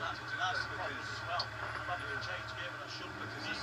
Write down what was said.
Lots of tonight's as well. I'm having a change here, but I shouldn't because he's.